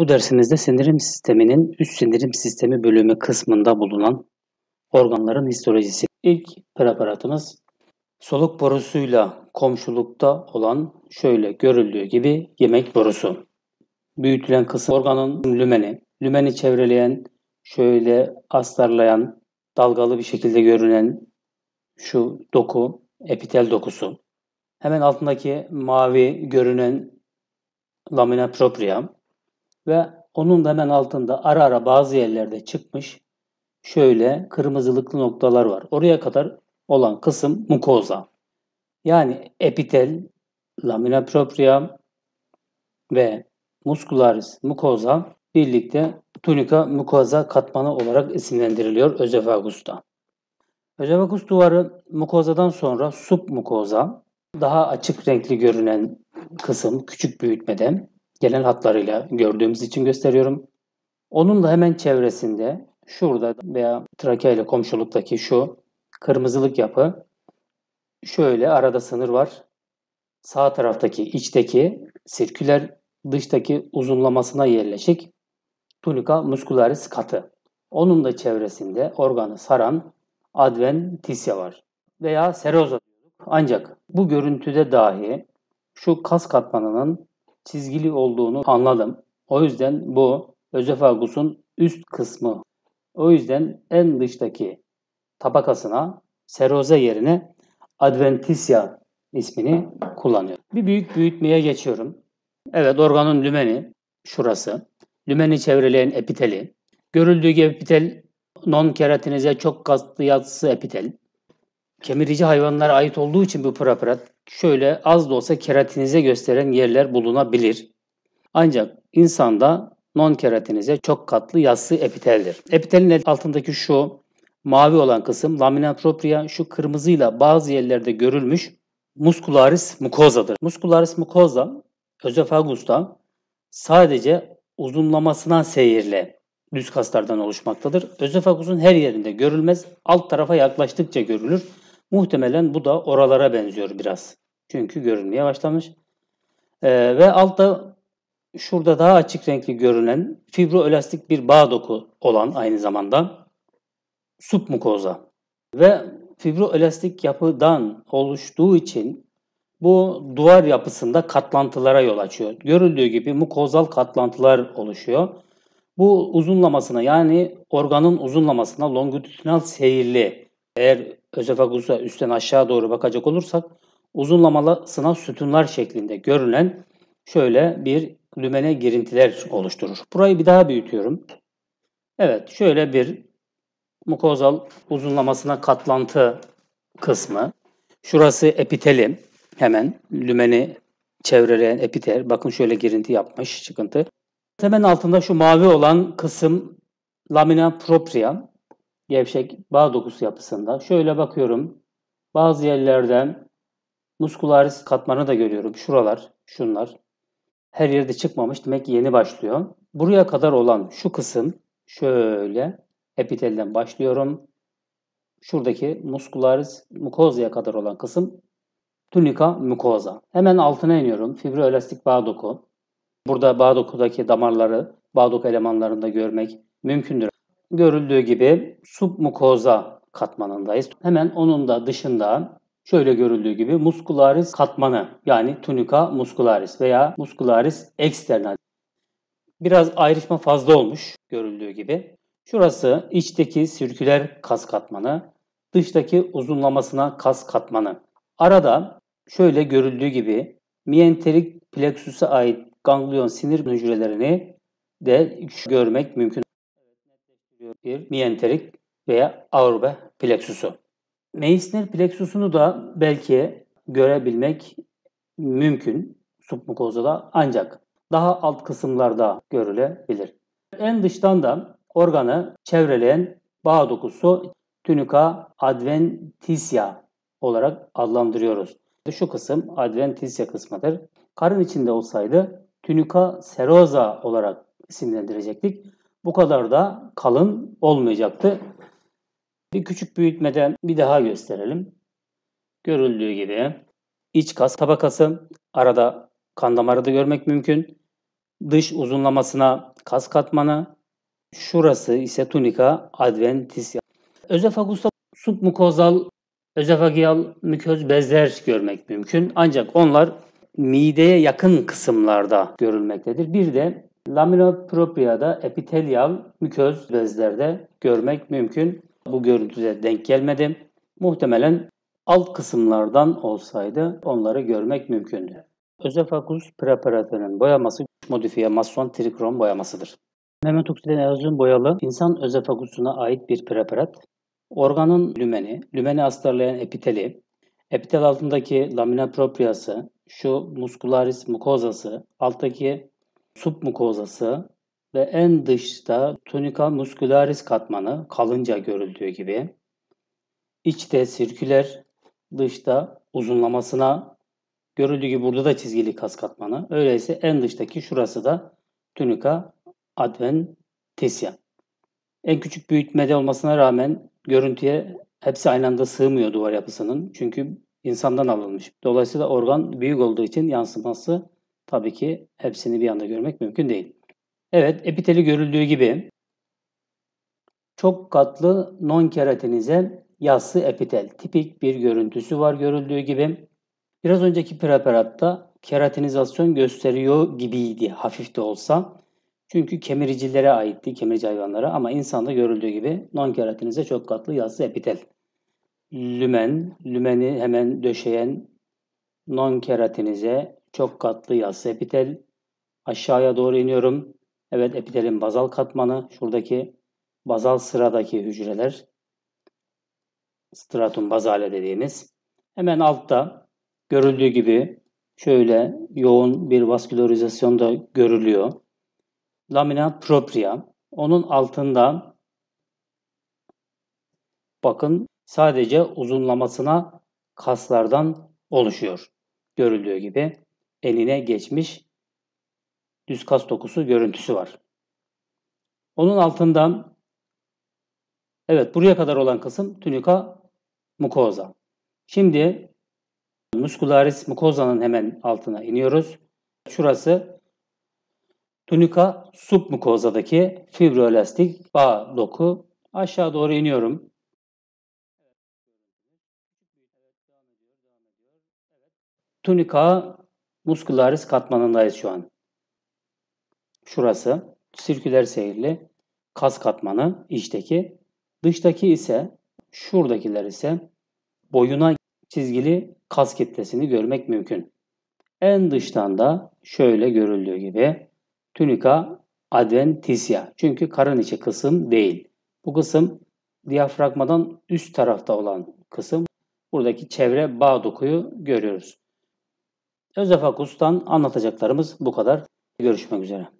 Bu dersimizde sindirim sisteminin üst sindirim sistemi bölümü kısmında bulunan organların histolojisi. İlk preparatımız soluk borusuyla komşulukta olan şöyle görüldüğü gibi yemek borusu. Büyütülen kısım organın lümeni. Lümeni çevreleyen, şöyle astarlayan, dalgalı bir şekilde görünen şu doku, epitel dokusu. Hemen altındaki mavi görünen lamina propria ve onun da hemen altında ara ara bazı yerlerde çıkmış şöyle kırmızılıklı noktalar var. Oraya kadar olan kısım mukoza. Yani epitel, lamina propria ve muscularis mukoza birlikte tunica mukoza katmanı olarak isimlendiriliyor özefagusta. Özefagus duvarı mukozadan sonra submukoza, daha açık renkli görünen kısım küçük büyütmede genel hatlarıyla gördüğümüz için gösteriyorum. Onun da hemen çevresinde şurada veya trakea ile komşuluktaki şu kırmızılık yapı şöyle arada sınır var. Sağ taraftaki içteki sirküler dıştaki uzunlamasına yerleşik tunica muscularis katı. Onun da çevresinde organı saran adventitia var veya seroza ancak bu görüntüde dahi şu kas katmanının çizgili olduğunu anladım. O yüzden bu özefagusun üst kısmı. O yüzden en dıştaki tabakasına seroza yerine adventitia ismini kullanıyor. Bir büyük büyütmeye geçiyorum. Evet organın lümeni şurası. Lümeni çevreleyen epiteli. Görüldüğü gibi epitel non keratinize çok katlı yatısı epitel kemirici hayvanlara ait olduğu için bu preparat şöyle az da olsa keratinize gösteren yerler bulunabilir. Ancak insanda non keratinize çok katlı yassı epiteldir. Epitelin altındaki şu mavi olan kısım lamina propria şu kırmızıyla bazı yerlerde görülmüş muscularis mucosadır. Muscularis mucosa özefagusta sadece uzunlamasına seyirle düz kaslardan oluşmaktadır. Özefagusun her yerinde görülmez, alt tarafa yaklaştıkça görülür. Muhtemelen bu da oralara benziyor biraz. Çünkü görünmeye başlamış. Ee, ve altta şurada daha açık renkli görünen fibroelastik bir bağ doku olan aynı zamanda submukoza. Ve fibroelastik yapıdan oluştuğu için bu duvar yapısında katlantılara yol açıyor. Görüldüğü gibi mukozal katlantılar oluşuyor. Bu uzunlamasına yani organın uzunlamasına longitudinal seyirli eğer özefagusa üstten aşağı doğru bakacak olursak uzunlamalısına sütunlar şeklinde görünen şöyle bir lümene girintiler oluşturur. Burayı bir daha büyütüyorum. Evet şöyle bir mukozal uzunlamasına katlantı kısmı. Şurası epiteli. Hemen lümeni çevreleyen epitel. Bakın şöyle girinti yapmış çıkıntı. Hemen altında şu mavi olan kısım lamina propria gevşek bağ dokusu yapısında. Şöyle bakıyorum. Bazı yerlerden muskularis katmanı da görüyorum. Şuralar, şunlar. Her yerde çıkmamış. Demek ki yeni başlıyor. Buraya kadar olan şu kısım şöyle epitelden başlıyorum. Şuradaki muskularis mukozaya kadar olan kısım tunika mukoza. Hemen altına iniyorum. Fibroelastik bağ doku. Burada bağ dokudaki damarları bağ doku elemanlarında görmek mümkündür. Görüldüğü gibi submukoza katmanındayız. Hemen onun da dışında şöyle görüldüğü gibi muscularis katmanı yani tunica muscularis veya muscularis externa. Biraz ayrışma fazla olmuş görüldüğü gibi. Şurası içteki sirküler kas katmanı, dıştaki uzunlamasına kas katmanı. Arada şöyle görüldüğü gibi mienterik plexus'a ait ganglion sinir hücrelerini de görmek mümkün bir mienterik veya aorbe plexusu. Meissner plexusunu da belki görebilmek mümkün submukozada ancak daha alt kısımlarda görülebilir. En dıştan da organı çevreleyen bağ dokusu tunica adventitia olarak adlandırıyoruz. Şu kısım adventitia kısmıdır. Karın içinde olsaydı tunica serosa olarak isimlendirecektik bu kadar da kalın olmayacaktı. Bir küçük büyütmeden bir daha gösterelim. Görüldüğü gibi iç kas tabakası, arada kan damarı da görmek mümkün. dış uzunlamasına kas katmanı, şurası ise tunika adventitia. Özefagusta submukozal, özefagial müköz bezler görmek mümkün. Ancak onlar mideye yakın kısımlarda görülmektedir. Bir de lamina propria'da epitelyal müköz bezlerde görmek mümkün. Bu görüntüde denk gelmedi. Muhtemelen alt kısımlardan olsaydı onları görmek mümkündü. Özefagus preparatörünün boyaması modifiye mason trikrom boyamasıdır. Mehmet Uksiden boyalı insan özefagusuna ait bir preparat. Organın lümeni, lümeni astarlayan epiteli, epitel altındaki lamina propriası, şu muscularis mukozası, alttaki submukozası ve en dışta tunica muscularis katmanı kalınca görüldüğü gibi içte sirküler, dışta uzunlamasına görüldüğü gibi burada da çizgili kas katmanı. Öyleyse en dıştaki şurası da tunika adventitia. En küçük büyütmede olmasına rağmen görüntüye hepsi aynı anda sığmıyor duvar yapısının. Çünkü insandan alınmış. Dolayısıyla organ büyük olduğu için yansıması tabii ki hepsini bir anda görmek mümkün değil. Evet, epiteli görüldüğü gibi çok katlı non-keratinize yassı epitel. Tipik bir görüntüsü var görüldüğü gibi. Biraz önceki preparatta keratinizasyon gösteriyor gibiydi hafif de olsa. Çünkü kemiricilere aitti, kemirici hayvanlara ama insanda görüldüğü gibi non-keratinize çok katlı yassı epitel. Lümen, lümeni hemen döşeyen non-keratinize çok katlı yassı epitel. Aşağıya doğru iniyorum. Evet epitelin bazal katmanı, şuradaki bazal sıradaki hücreler. Stratum bazale dediğimiz. Hemen altta görüldüğü gibi şöyle yoğun bir vaskülarizasyon da görülüyor. Lamina propria. Onun altında bakın sadece uzunlamasına kaslardan oluşuyor. Görüldüğü gibi eline geçmiş düz kas dokusu görüntüsü var. Onun altından evet buraya kadar olan kısım tunika mukoza. Şimdi muscularis mukozanın hemen altına iniyoruz. Şurası Tunika submukozadaki fibroelastik bağ doku. Aşağı doğru iniyorum. Tunika muscularis katmanındayız şu an. Şurası sirküler seyirli kas katmanı içteki. Dıştaki ise şuradakiler ise boyuna çizgili kas kitlesini görmek mümkün. En dıştan da şöyle görüldüğü gibi tunika adventitia. Çünkü karın içi kısım değil. Bu kısım diyafragmadan üst tarafta olan kısım. Buradaki çevre bağ dokuyu görüyoruz. Özefakus'tan anlatacaklarımız bu kadar. Görüşmek üzere.